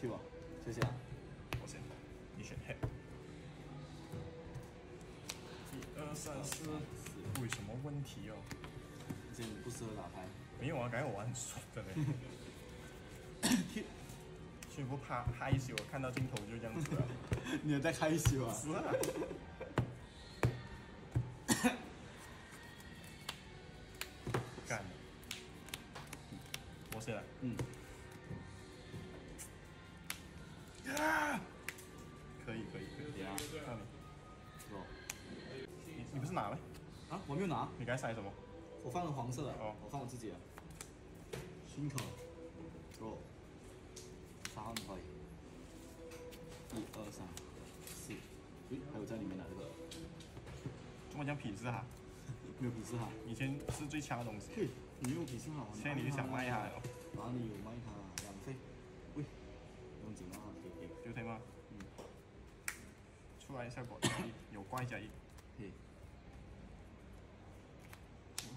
替我，谢谢啊。我先，你选 head。一二三四，为什么问题哦？今天不适合打牌。没有啊，感觉我玩很爽的嘞。所以 不怕害羞，看到镜头就这样子了。你也在害羞啊？是啊。拿了？啊，我没有拿。你刚才塞什么？我放了黄色的。哦。我放我自己的。心口。哦。三可以。一二三四。诶，还有在里面的这个。怎么讲品质哈？没有痞子哈。以前是最强的东西。嘿，你有痞子哈？现在你就想卖它了。哪里有卖它？两费。喂，用紧啊，给给。就对吗？嗯。出来效果加一，有怪加一。嘿。进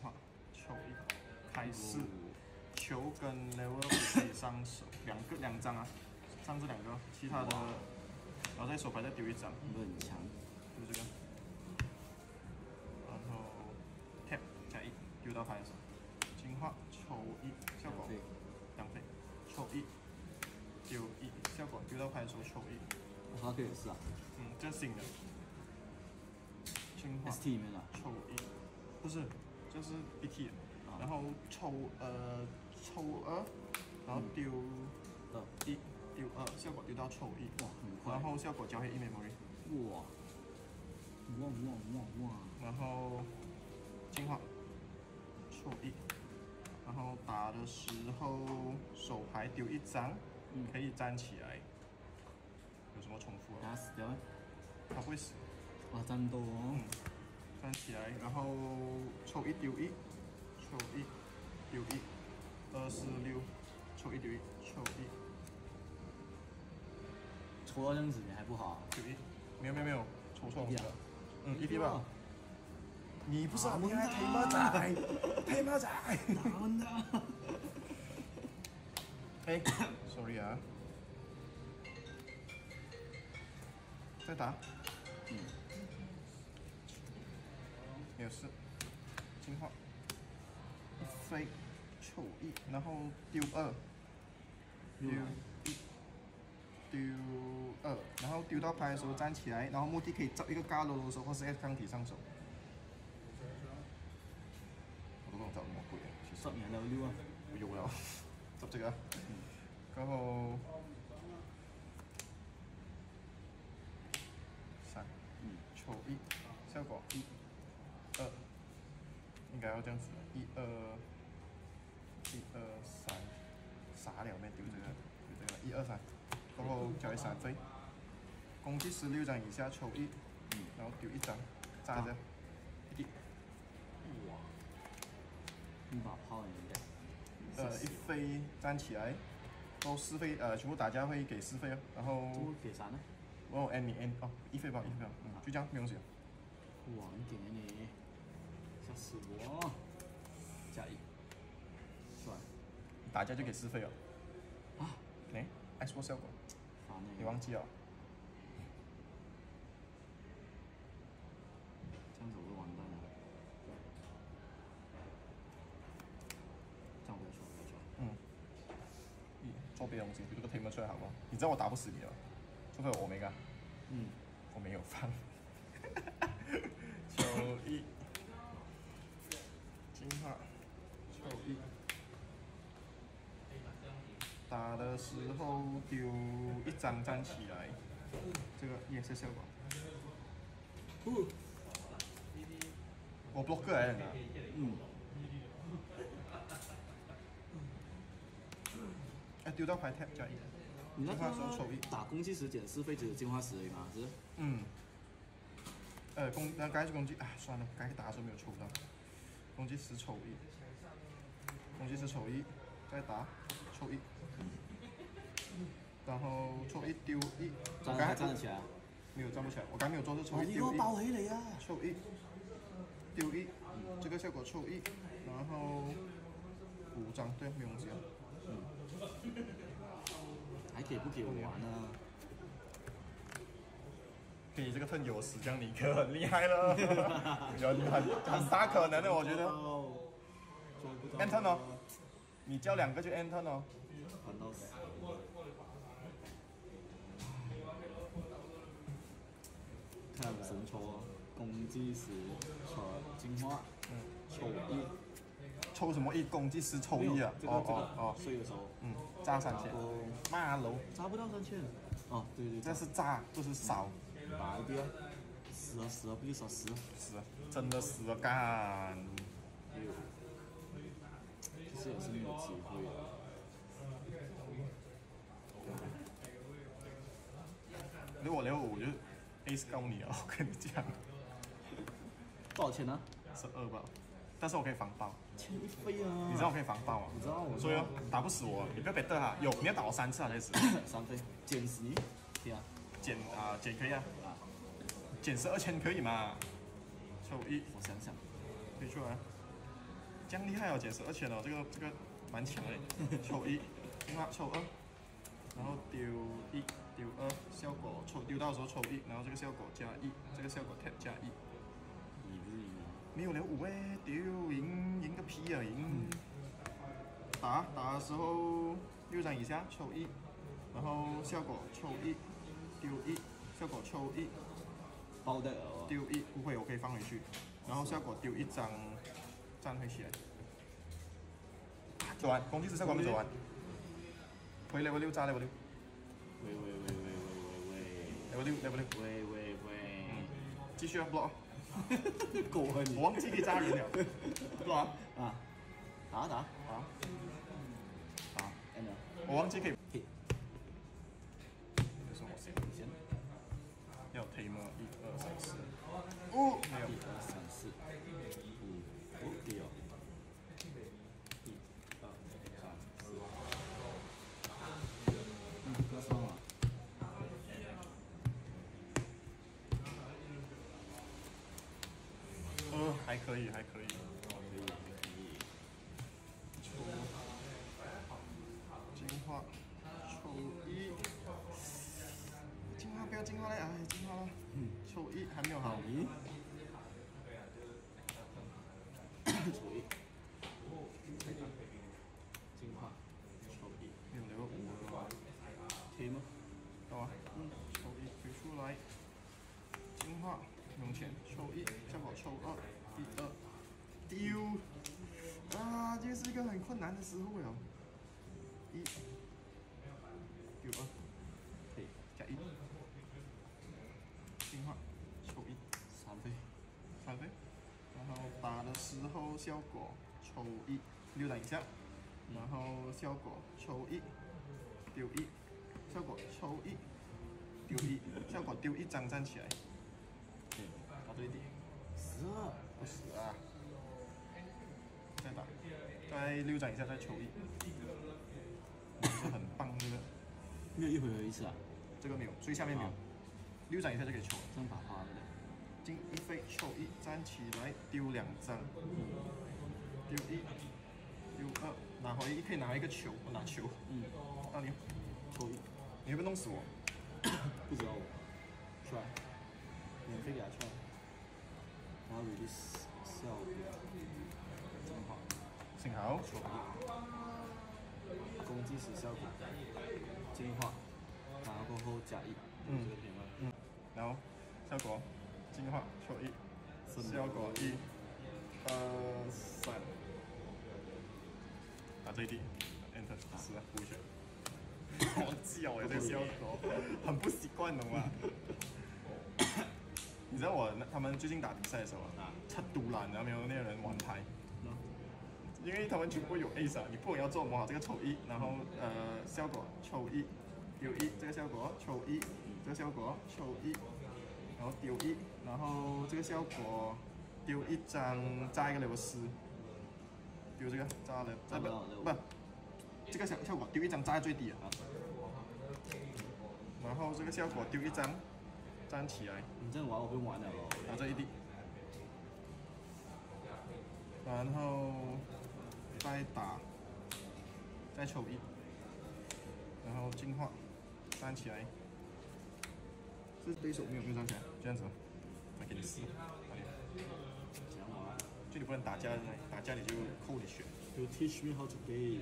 化，抽一，开始。球跟 level 可以上手两个两张啊，上这两个，其他的，然后在手牌再丢一张。很强，就是这个。然后 tap 加一，丢到牌上。进化，抽一，效果两费，抽一，丢一，效果丢到牌的时候抽一。它可以是啊。嗯，这新的。进化。抽一，不是，这是 BT 的。然后抽呃抽二，然后丢二一丢二，效果丢到抽一，哇，很快。然后效果交黑一枚魔力，哇，哇哇哇哇。然后进化，抽一，然后打的时候手牌丢一张，可以站起来。有什么重复啊？打死掉？他不会死。哇，战斗哦。站起来，然后抽一丢一。抽一，丢一，二四六，抽一丢一，抽一，抽到这样子你还不好？丢一，没有没有没有，抽错了，嗯，一 P 吧。你不是你还推马仔，推马仔，难的。哎，sorry 啊，再打，嗯，没有事，进化。飞，抽一，然后丢二，丢一，丢二，然后丢到牌的时候站起来，然后目的可以找一个嘎罗的时候或是 S 抗体上手。我都不知道找什么鬼。十年了六啊，有了，找这个，然后三，嗯，抽一，效果一，二。应该要这样子，一二，一二三，傻了没丢这个，丢这个，一二三，然后交易三飞，攻击十六张以下抽一，然后丢一张，炸着，一，哇，一把炮应呃，一飞站起来，然后四飞，呃，全部打架会给四飞哦，然后给啥呢？哦，N 你 N 哦，一飞吧，一飞吧，嗯，就这样，没东西。哇，你点你。吓死我！加一，帅！打架就给四费了。啊？哎爱说效果，你忘记了？这样子我就完蛋了。这样不要说，不要说。嗯。做别的东西，比这个推门出来好不好？你知道我打不死你了，除非我没干。嗯。我没有放。九一。进化，抽一，打的时候丢一张站起来，这个也是效果。我 block 来的，嗯。哎，丢到牌 tap 加一。你那时候抽一，打攻击时减四费只有进化时而已吗？是？嗯。呃，攻那该是攻击，哎，算了，该打的时候没有抽到。攻击时抽一，攻击时抽一，再打抽一，然后抽一丢一，站站得起来？没有站不起来，我刚没有做这抽一丢一。包起你啊！抽一，丢一，这个效果抽一，然后五张对，没有东西啊。嗯。还给不给我玩呢？给你这个 turn 有死，这样你可很厉害了，有很很大可能的，我觉得。做不到。end turn 哦，你叫两个就 turn 哦。看神抽，攻击时传进化，嗯，抽一。抽什么一？攻击师抽一啊？哦哦哦，时候，嗯，炸三千，哦，骂楼，炸不到三千。哦，对对，这是炸，不是烧，白掉，死了死了，不就少死了？死了，真的死了干。其实也是没有机会的。如果留五，我就 ace 告你了，我跟你讲，多少钱呢？十二吧，但是我可以防爆，飞啊！你知道我可以防爆吗？你知道，所以哦，打不死我，你不要别得哈，有你要打我三次啊，才死，三飞，减死你，对啊，减啊减可以啊，啊，减十二千可以吗？抽一我想想，可以出来，这样厉害哦，减十二千哦，这个这个蛮强的，抽一，另外抽二，然后丢一丢到的时候抽一，然后这个效果加一，这个效果 tap 加一，没有了五哎，丢赢赢个屁啊赢！打打的时候六张以下抽一，然后效果抽一，丢一，效果抽一，包的哦，丢一不会我可以放回去，然后效果丢一张，站回起来。走完，攻击时效果没走完，回 level 六炸 level 六喂喂喂喂喂，level 六 level 六，喂喂喂继续啊啊你我！忘记可以炸人了，block 啊啊，打打打，打我忘记可以，，hit，就是我先先，要 t a m 一二三四，哦，还可以，是一个很困难的时候哟，一，丢二，可以，加一，进化，抽一。三倍，三飞，然后打的时候效果抽一，六档以下，然后效果抽一，丢一，效果抽一，丢一，效果丢一张站起来，对，打对地，十二，不是啊，在六张以下再抽一，这很棒这个，没有一回合一次啊，这个没有，最下面没有。好，六张以下就可以抽了。这样把花的嘞，进一飞抽一，站起来丢两张，丢一，丢二，拿回一可以拿一个球，我拿球，嗯，到你，抽一，你会不会弄死我？不知道我。出来免费给他 try，然后 release 效果，正好，幸好抽一，攻击时效果，进化，然后过后加一，嗯这个点吗？嗯，然后效果进化抽一，效果一，二三，打这一滴，enter 是啊，补血。好叫哎，这个效果很不习惯，懂吗？你知道我他们最近打比赛的时候啊，他独揽，然后没有那些人玩牌，因为他们全部有 ace 啊，你不管要做什么好，这个抽一，然后呃效果抽一，丢一，这个效果抽一，这个效果抽一，然后丢一，然后这个效果丢一张炸一个 level 四，丢这个炸了，炸不到不不，这个效效果丢一张炸在最低啊，啊，然后这个效果丢一张站起来，你这样玩我不用玩了咯，打这一滴，然后再打，再抽一，然后进化，站起来。是对手没有没有站起来，这样子，来给你死。讲完。就你不能打架的，打架你就扣你血。You teach me how to play。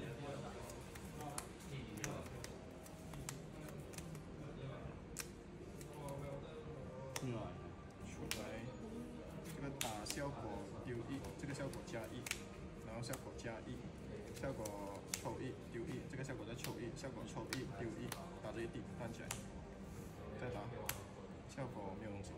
出来，这个打效果丢一，这个效果加一，然后效果加一，效果抽一丢一，这个效果再抽一，效果抽一丢一，打这一地，站起来，再打，效果没有东西。